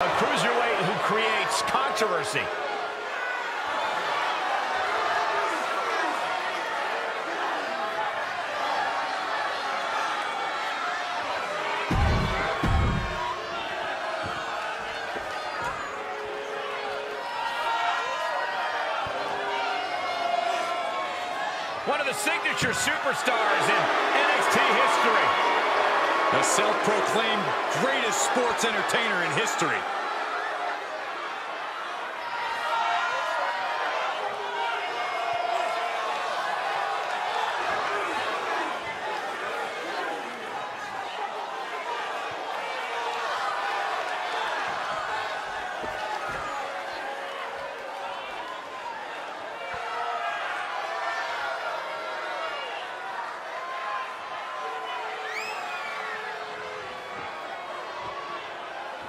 A cruiserweight who creates controversy. One of the signature superstars. The self-proclaimed greatest sports entertainer in history.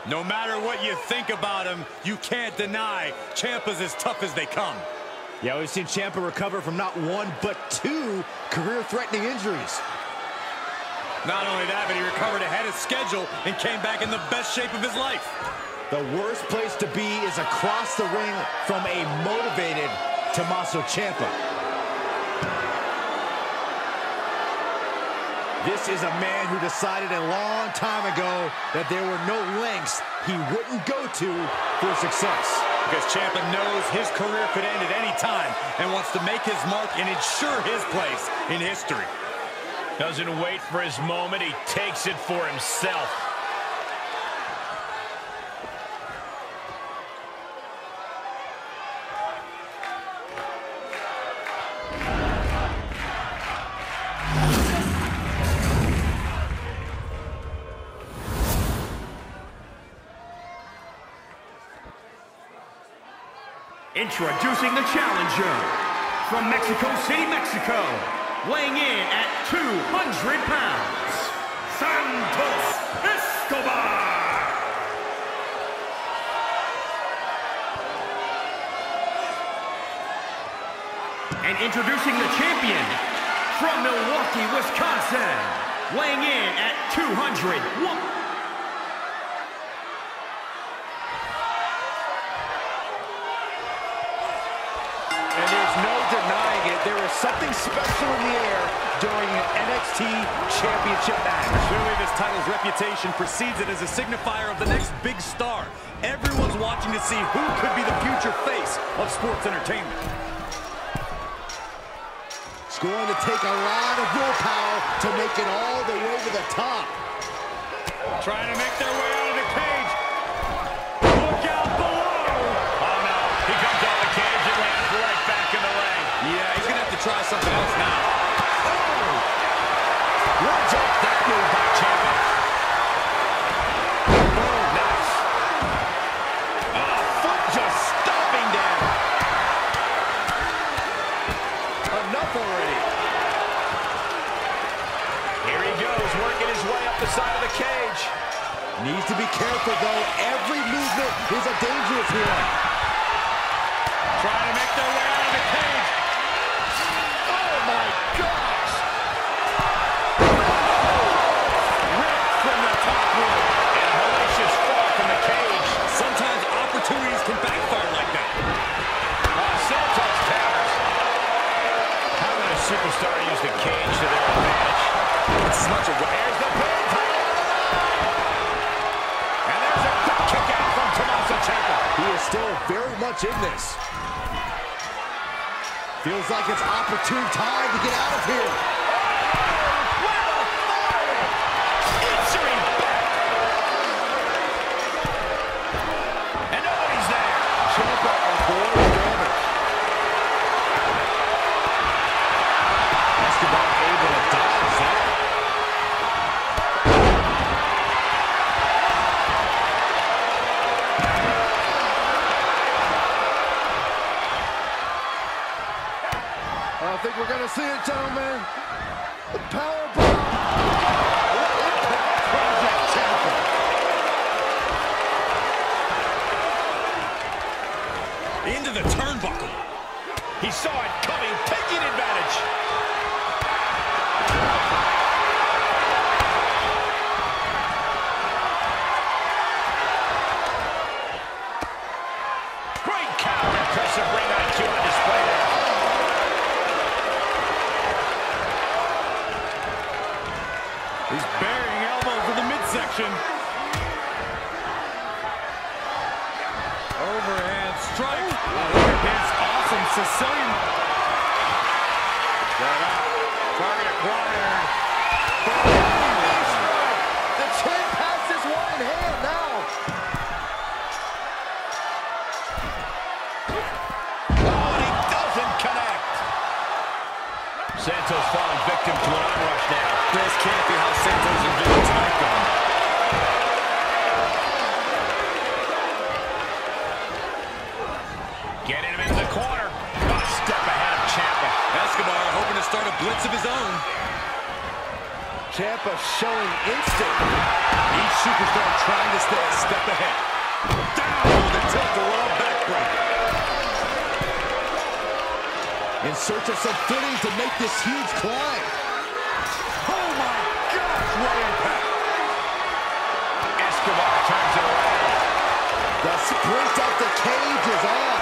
No matter what you think about him, you can't deny Ciampa's as tough as they come. Yeah, we've seen Ciampa recover from not one, but two career-threatening injuries. Not only that, but he recovered ahead of schedule and came back in the best shape of his life. The worst place to be is across the ring from a motivated Tommaso Ciampa. This is a man who decided a long time ago that there were no lengths he wouldn't go to for success. Because Ciampa knows his career could end at any time and wants to make his mark and ensure his place in history. Doesn't wait for his moment, he takes it for himself. Introducing the challenger from Mexico City, Mexico, weighing in at 200 pounds, Santos Escobar. And introducing the champion from Milwaukee, Wisconsin, weighing in at 201. There is something special in the air during an NXT Championship match. Clearly, this title's reputation precedes it as a signifier of the next big star. Everyone's watching to see who could be the future face of sports entertainment. It's going to take a lot of willpower to make it all the way to the top. Trying to make their way is a dangerous one. Is still very much in this. Feels like it's opportune time to get out of here. Gentlemen. The powerbomb. Into the turnbuckle. He saw it coming, taking advantage. Strike. Oh, look at awesome Sicilian. Set up. Target acquired. Oh, and he doesn't connect. Santos falling victim to an onrush now. This can't be how Santos envisioned tonight going. Getting him into the corner. A step ahead of Ciampa. Escobar hoping to start a blitz of his own. Ciampa showing instinct. Each superstar trying to stay a step ahead. Down with a tilt-a-whirl backbreaker. In search of some footing to make this huge climb. Oh my gosh, what impact. Escobar turns it around. The sprint up the cage is on.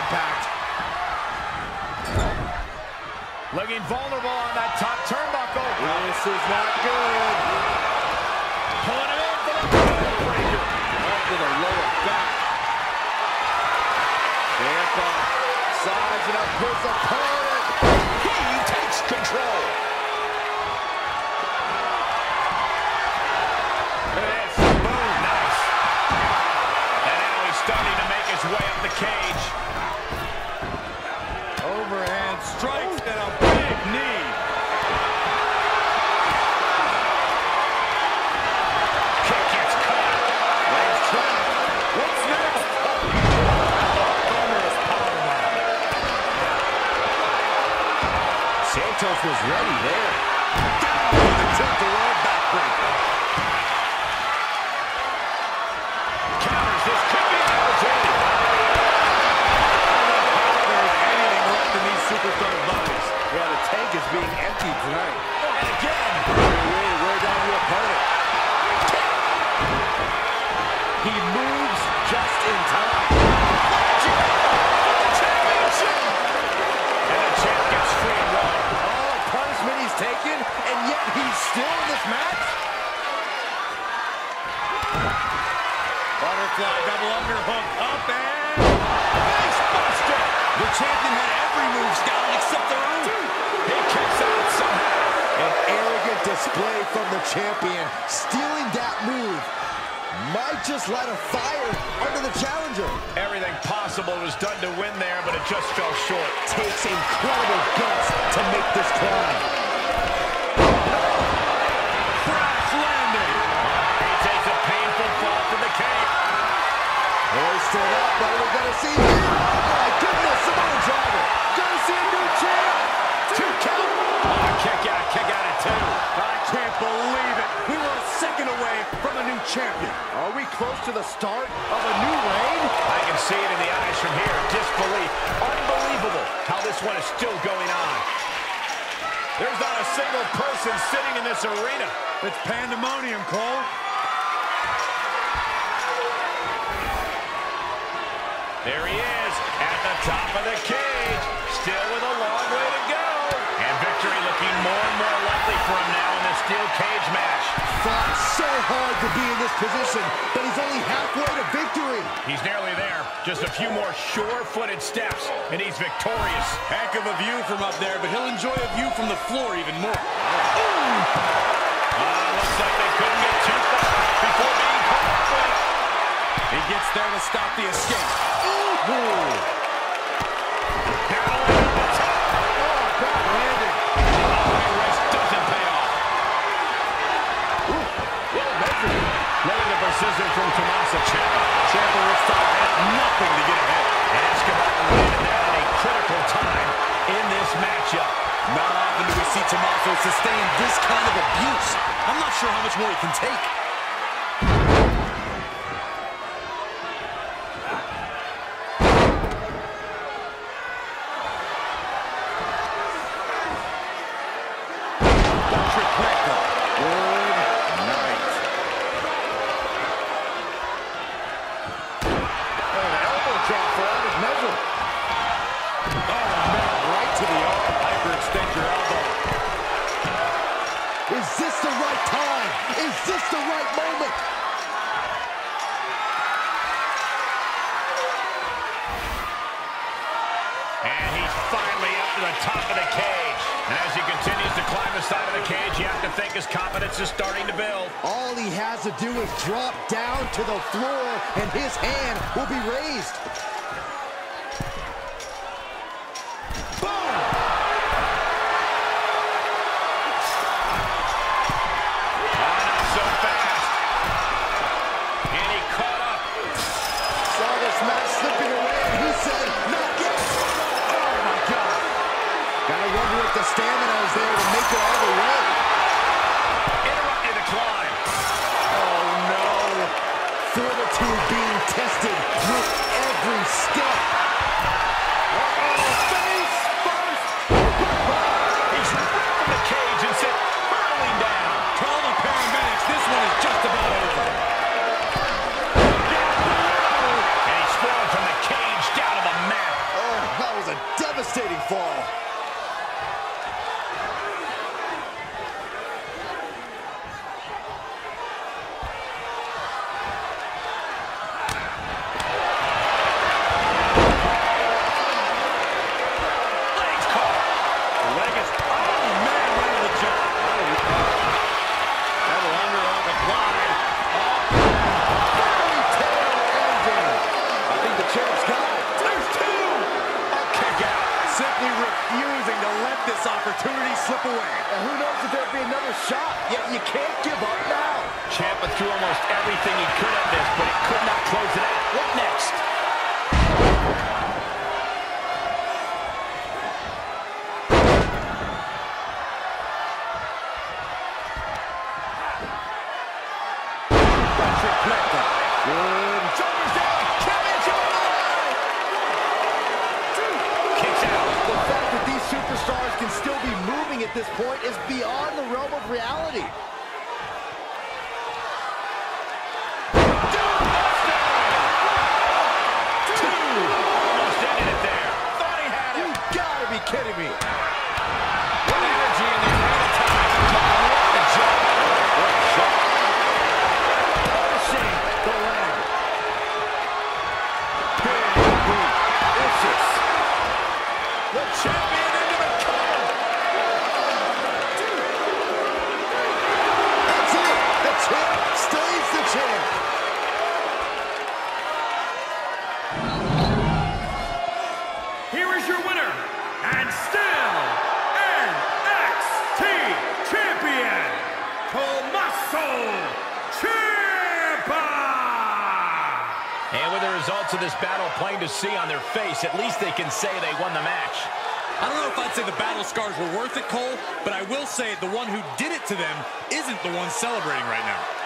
Impact. Looking vulnerable on that top turnbuckle. This is not good. Pulling it in for the backbreaker. Up to the lower back. Ciampa sizing up his opponent. He ready still in this match? Butterfly double underhook up and face buster. The champion had every move scouted except their own. He kicks out somehow. An arrogant display from the champion. Stealing that move might just light a fire under the challenger. Everything possible was done to win there, but it just fell short. Takes incredible guts to make this climb. Up, what are gonna see? Oh my goodness, Samoa driver. Gonna see a new champ. Two count. Oh, kick out, kick out at two. I can't believe it. We were a second away from a new champion. Are we close to the start of a new reign? I can see it in the eyes from here. Disbelief. Unbelievable how this one is still going on. There's not a single person sitting in this arena. It's pandemonium, Cole. There he is at the top of the cage. Still with a long way to go. And victory looking more and more likely for him now in this steel cage match. Fought so hard to be in this position, but he's only halfway to victory. He's nearly there. Just a few more sure-footed steps, and he's victorious. Heck of a view from up there, but he'll enjoy a view from the floor even more. Ah, looks like they couldn't get too far before being caught up with. He gets there to stop the escape. Oh, measured. Look at the precision from Tommaso Ciampa. Ciampa will stop at nothing to get ahead. And Escobar landed that at a critical time in this matchup. Not often do we see Tommaso sustain this kind of abuse. I'm not sure how much more he can take. And he's finally up to the top of the cage. And as he continues to climb the side of the cage, you have to think his confidence is starting to build. All he has to do is drop down to the floor, and his hand will be raised. can't give up now. Ciampa threw almost everything he could at this say they won the match. I don't know if I'd say the battle scars were worth it, Cole, but I will say the one who did it to them isn't the one celebrating right now.